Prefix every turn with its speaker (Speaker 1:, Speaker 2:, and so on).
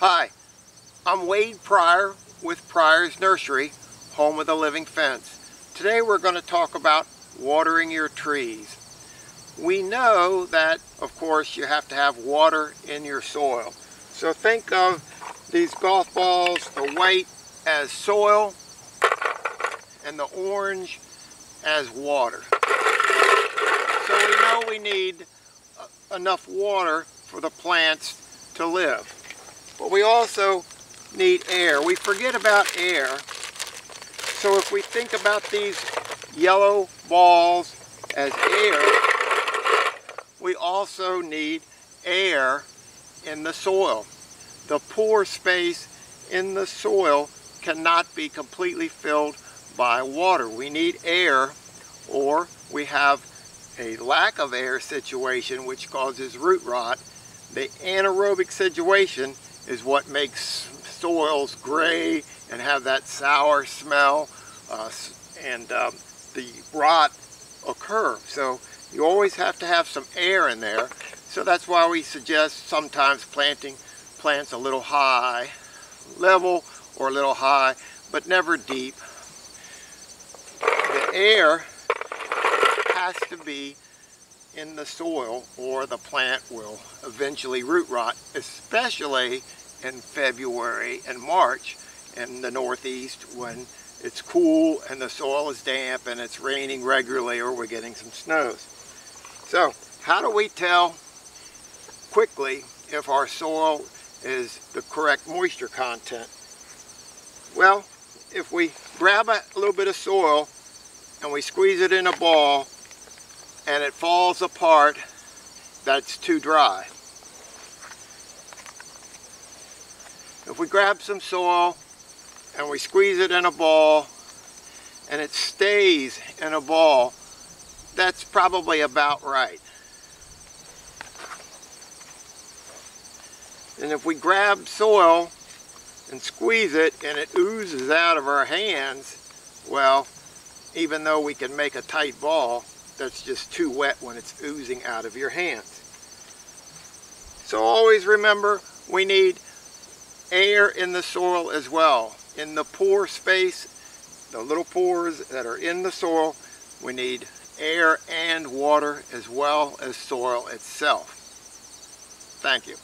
Speaker 1: Hi, I'm Wade Pryor with Pryor's Nursery, home of the living fence. Today we're going to talk about watering your trees. We know that, of course, you have to have water in your soil. So think of these golf balls, the white as soil and the orange as water. So we know we need uh, enough water for the plants to live. But we also need air. We forget about air. So if we think about these yellow balls as air, we also need air in the soil. The pore space in the soil cannot be completely filled by water. We need air or we have a lack of air situation which causes root rot. The anaerobic situation is what makes soils gray and have that sour smell uh, and um, the rot occur. So you always have to have some air in there. So that's why we suggest sometimes planting plants a little high level or a little high, but never deep. The air has to be in the soil or the plant will eventually root rot, especially in February and March in the Northeast when it's cool and the soil is damp and it's raining regularly or we're getting some snows. So how do we tell quickly if our soil is the correct moisture content? Well, if we grab a little bit of soil and we squeeze it in a ball and it falls apart, that's too dry. If we grab some soil and we squeeze it in a ball and it stays in a ball, that's probably about right. And if we grab soil and squeeze it and it oozes out of our hands, well, even though we can make a tight ball, that's just too wet when it's oozing out of your hands. So always remember, we need air in the soil as well. In the pore space, the little pores that are in the soil, we need air and water as well as soil itself. Thank you.